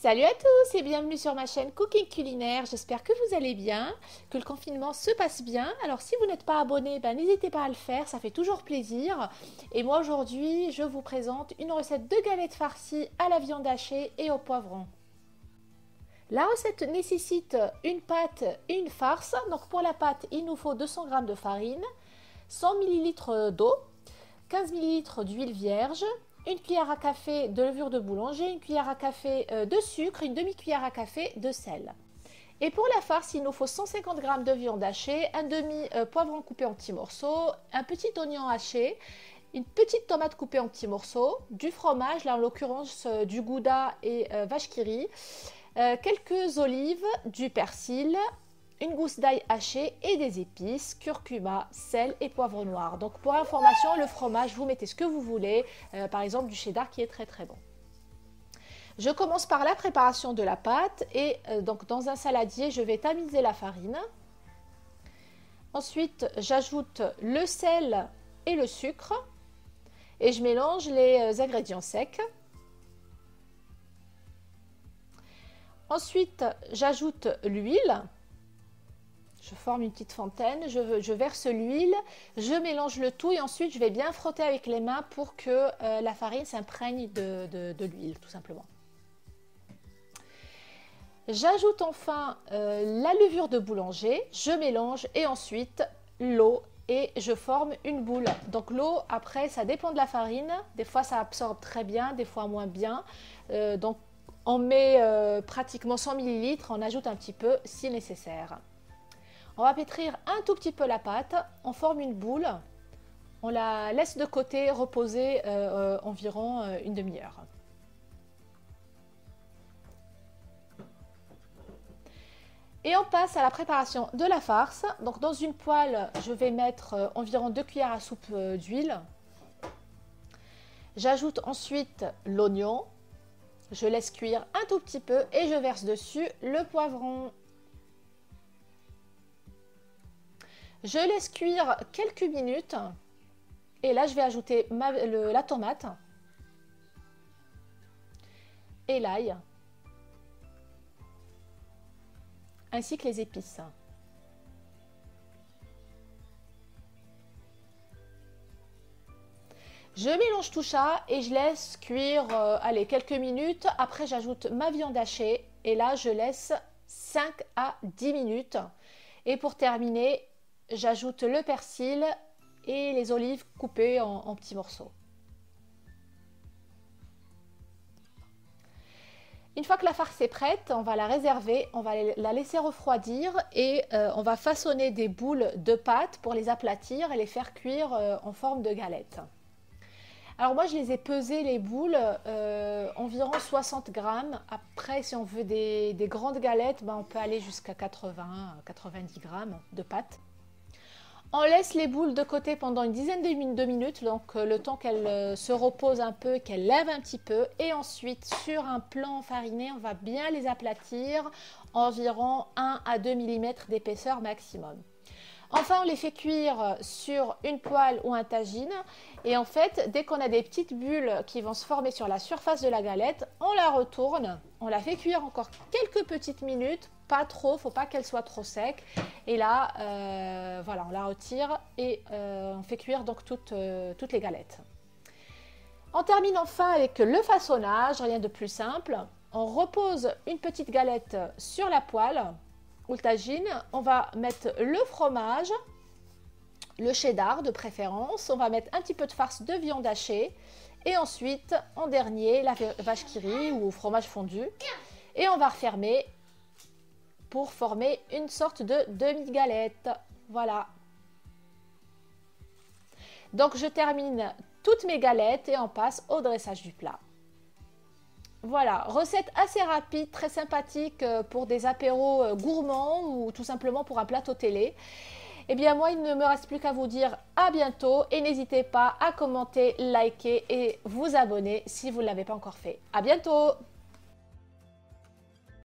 Salut à tous et bienvenue sur ma chaîne Cooking Culinaire. J'espère que vous allez bien, que le confinement se passe bien. Alors si vous n'êtes pas abonné, ben, n'hésitez pas à le faire, ça fait toujours plaisir. Et moi aujourd'hui, je vous présente une recette de galettes farcies à la viande hachée et au poivron. La recette nécessite une pâte et une farce. Donc pour la pâte, il nous faut 200 g de farine, 100 ml d'eau, 15 ml d'huile vierge, une cuillère à café de levure de boulanger, une cuillère à café euh, de sucre, une demi-cuillère à café de sel. Et pour la farce, il nous faut 150 g de viande hachée, un demi-poivron coupé en petits morceaux, un petit oignon haché, une petite tomate coupée en petits morceaux, du fromage, là en l'occurrence euh, du gouda et euh, vache quelques olives, du persil, une gousse d'ail haché et des épices, curcuma, sel et poivre noir. Donc pour information, le fromage, vous mettez ce que vous voulez, euh, par exemple du cheddar qui est très très bon. Je commence par la préparation de la pâte et euh, donc dans un saladier, je vais tamiser la farine. Ensuite, j'ajoute le sel et le sucre et je mélange les euh, ingrédients secs. Ensuite, j'ajoute l'huile je forme une petite fontaine, je, verse l'huile, je mélange le tout et ensuite je vais bien frotter avec les mains pour que euh, la farine s'imprègne de, l'huile tout simplement. J'ajoute enfin euh, la levure de boulanger, je mélange et ensuite l'eau et je forme une boule. Donc l'eau, après, ça dépend de la farine. Des fois, ça absorbe très bien, des fois moins bien. Euh, donc on met pratiquement 100 ml, on ajoute un petit peu si nécessaire. On va pétrir un tout petit peu la pâte, on forme une boule, on la laisse de côté reposer euh, euh, environ euh, une demi-heure. Et on passe à la préparation de la farce. Dans une poêle, je vais mettre environ 2 cuillères à soupe d'huile. J'ajoute ensuite l'oignon. Je laisse cuire un tout petit peu et je verse dessus le poivron. Je laisse cuire quelques minutes. Et là, je vais ajouter la tomate et l'ail, ainsi que les épices. Je mélange tout ça et je laisse cuire euh, allez, quelques minutes. Après, j'ajoute ma viande hachée et là, je laisse 5 à 10 minutes. Et pour terminer, j'ajoute le persil et les olives coupées en, petits morceaux. Une fois que la farce est prête, on va la réserver, on va la laisser refroidir et euh, on va façonner des boules de pâte pour les aplatir et les faire cuire euh, en forme de galette. Alors moi je les ai pesées les boules euh, environ 60 grammes. Après si on veut des, grandes galettes, ben, on peut aller jusqu'à 80-90 grammes de pâte. On laisse les boules de côté pendant une dizaine de minutes, donc euh, le temps qu'elles euh, se reposent un peu, qu'elles lèvent un petit peu. Et ensuite, sur un plan fariné, on va bien les aplatir, environ 1 à 2 mm d'épaisseur maximum. Enfin, on les fait cuire sur une poêle ou un tagine. Et en fait, dès qu'on a des petites bulles qui vont se former sur la surface de la galette, on la retourne, on la fait cuire encore quelques petites minutes, pas trop, faut pas qu'elle soit trop sec. Et là, euh, voilà, on la retire et euh, on fait cuire donc toutes, euh, toutes les galettes. On termine enfin avec le façonnage, rien de plus simple. On repose une petite galette sur la poêle ou le tagine, on va mettre le fromage, le cheddar de préférence, on va mettre un petit peu de farce de viande hachée et ensuite en dernier la vache qui rit ou fromage fondu et on va refermer pour former une sorte de demi-galette. Voilà. Donc je termine toutes mes galettes et on passe au dressage du plat. Voilà, recette assez rapide, très sympathique euh, pour des apéros euh, gourmands ou tout simplement pour un plateau télé. Eh bien moi, il ne me reste plus qu'à vous dire à bientôt et n'hésitez pas à commenter, liker et vous abonner si vous ne l'avez pas encore fait. À bientôt